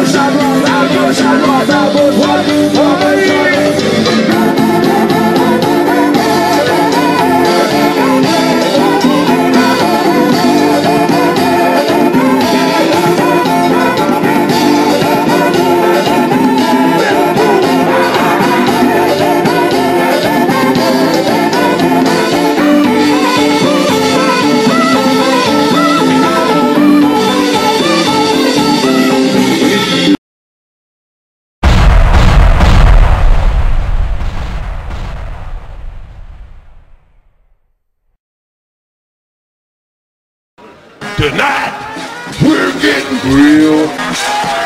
puxa não dá, puxa já não dá. Tonight, we're getting real.